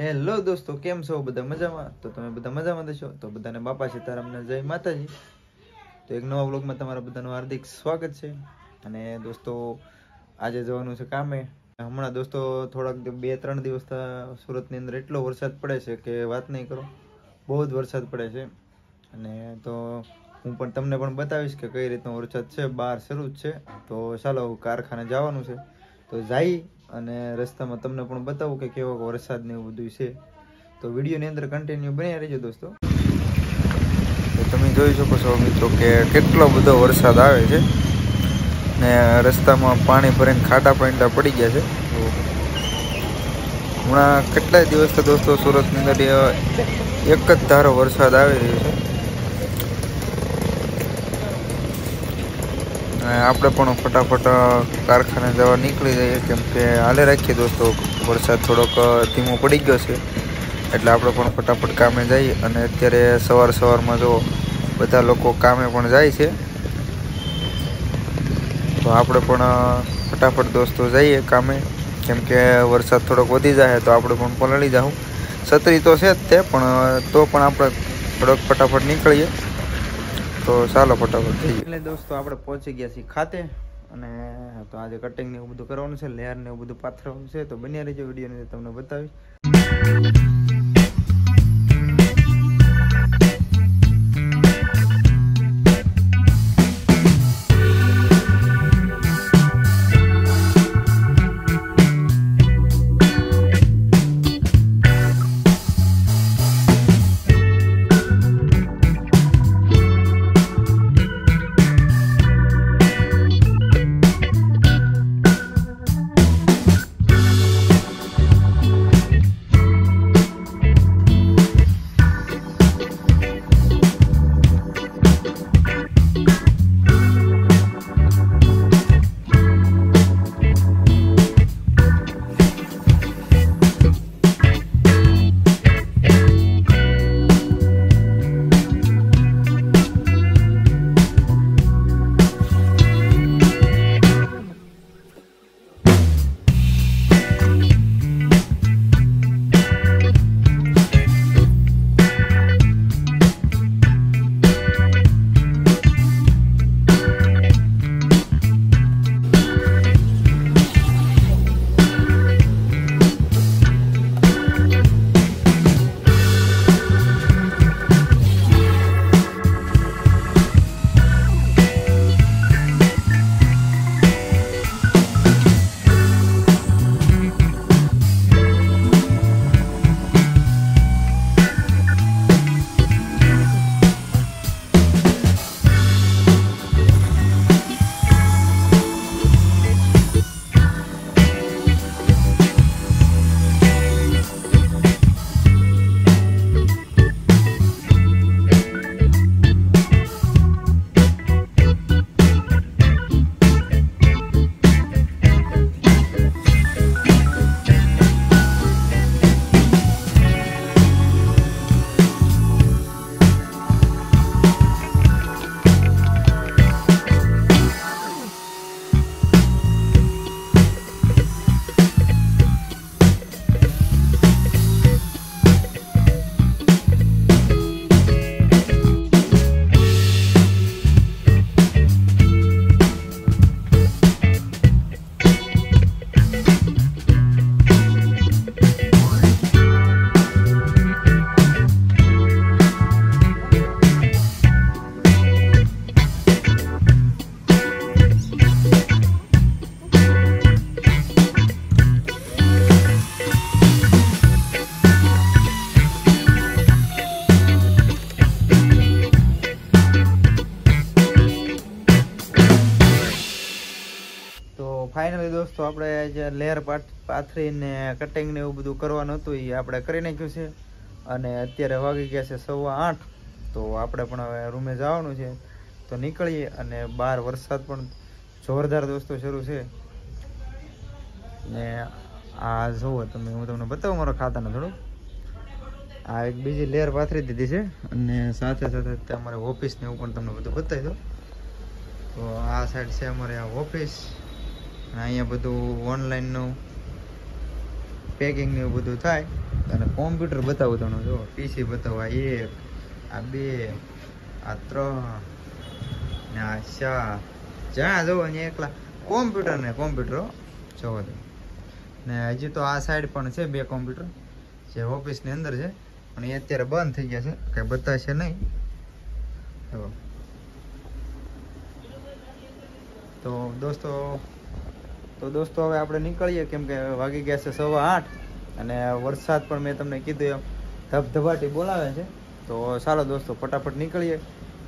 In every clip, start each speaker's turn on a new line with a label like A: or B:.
A: Hello દોસ્તો, કેમ છો? બધા મજામાં? તો તમે બધા મજામાં છો? તો બધાને બાપા સીતારામને જય માતાજી. તો એક નવા વ્લોગમાં તમારા બધાનું હાર્દિક સ્વાગત છે. અને દોસ્તો, આજે જવાનું છે કામે. હમણાં દોસ્તો, થોડાક બે, ત્રણ દિવસ સુરતની અંદર એટલો વરસાદ પડે છે કે વાત નહીં કરો. બહુ જ વરસાદ પડે છે. અને તો હું પણ તમને પણ બતાવીશ કે કઈ રીતનો વરસાદ છે. બહાર શરૂ જ છે. તો ચાલો કારખાને જવાનું છે. તો જઈ અને રસ્તામાં તમને પણ બતાવું કે કેવો વરસાદ ને એવું બધું છે. તો વિડીયોની અંદર કન્ટિન્યુ બન્યા રહેજો દોસ્તો. તમે જોઈ શકો છો મિત્રો કે કેટલો બધો વરસાદ આવે છે. ને રસ્તામાં પાણી ભરીને ખાડા પાંડા પડી ગયા છે. હમણાં કેટલાય દિવસથી દોસ્તો સુરતની અંદર એક જ ધારો વરસાદ આવી રહ્યો છે. અને આપણે પણ ફટાફટ કારખાને જવા નીકળી જઈએ. કેમ કે હાલે રાખીએ દોસ્તો, વરસાદ થોડોક ધીમો પડી ગયો છે. એટલે આપણે પણ ફટાફટ કામે જઈએ. અને અત્યારે સવાર સવારમાં જો બધા લોકો કામે પણ જાય છે. તો આપણે પણ ફટાફટ દોસ્તો જઈએ કામે. કેમ કે વરસાદ થોડોક વધી જાય તો આપણે પણ પલળી જાઉં છત્રી તો છે જ તે, પણ તો પણ આપણે થોડોક ફટાફટ નીકળીએ. તો ચાલો ફટાફટ જઈએ. એટલે દોસ્તો આપણે પહોંચી ગયા છીએ ખાતે અને તો આજે કટિંગ ને એવું બધું કરવાનું છે, લેયર ને એવું બધું પાથરવાનું છે, તો બન્યા રહેજો વીડિયો તમને બતાવીશ. દોસ્તો, આપણે જે લેયર પાથરીને કટિંગ ને એવું બધું કરવાનું હતું એ આપણે કરી નાખ્યું છે. અને અત્યારે વાગી ગયા છે સવા આઠ, તો આપણે પણ હવે રૂમે જવાનું છે. તો નીકળીએ અને બહાર વરસાદ પણ જોરદાર દોસ્તો શરૂ છે. ને આ જુઓ તમે, હું તમને બતાવું મારા ખાતાને થોડું. આ એક બીજી લેયર પાથરી દીધી છે અને સાથે સાથે ત્યાં અમારે ઓફિસ ને એવું પણ તમને બધું બતાવી દો તો આ સાઈડ છે અમારે આ ઓફિસ અને અહીંયા બધું ઓનલાઈનનું પેકિંગ ને એવું બધું થાય. અને કોમ્પ્યુટર બતાવું તમને જો પીસી બતાવો, આ એક, આ બે, આ ત્રણ, ને આ ચાર. જ્યાં જોવો, અહીંયા એકલા. કોમ્પ્યુટર ને કોમ્પ્યુટર જોવો તમે ને હજી તો આ સાઈડ પણ છે બે કોમ્પ્યુટર જે ઓફિસની અંદર છે. પણ એ અત્યારે બંધ થઈ ગયા છે, કંઈ બતાવશે નહીં. તો દોસ્તો તો દોસ્તો, હવે આપણે નીકળીએ, કેમ કે વાગી ગયા છે સવા આઠ અને વરસાદ પણ મેં તમને કીધું એમ ધબધબાટી બોલાવે છે. તો ચાલો દોસ્તો, ફટાફટ નીકળીએ,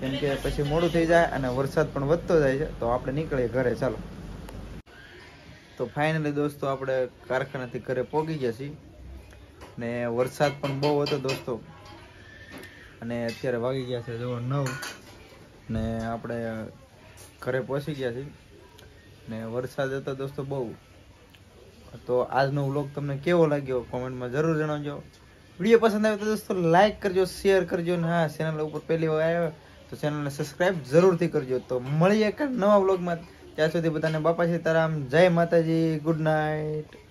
A: કેમ કે પછી મોડું થઈ જાય અને વરસાદ પણ વધતો જાય છે. તો આપણે નીકળીએ ઘરે, ચાલો. તો ફાઇનલી દોસ્તો, આપણે કારખાનાથી ઘરે પહોંચી ગયા છીએ. ને વરસાદ પણ બહુ હતો દોસ્તો. અને અત્યારે વાગી ગયા છે જો નવ. ને આપણે ઘરે પહોંચી ગયા છીએ. ને વરસાદ હતો દોસ્તો બહુ. તો આજનો વ્લોગ તમને કેવો લાગ્યો? કોમેન્ટમાં જરૂર જણાવજો. વીડિયો પસંદ આવ્યો તો દોસ્તો લાઈક કરજો શેર કરજો ને હા ચેનલ ઉપર પહેલી વાર આવ્યો તો ચેનલને સબસ્ક્રાઈબ જરૂરથી કરજો. તો મળીએ એક નવા વ્લોગમાં. ત્યાં સુધી બધાને બાપા સીતારામ જય માતાજી ગુડ નાઇટ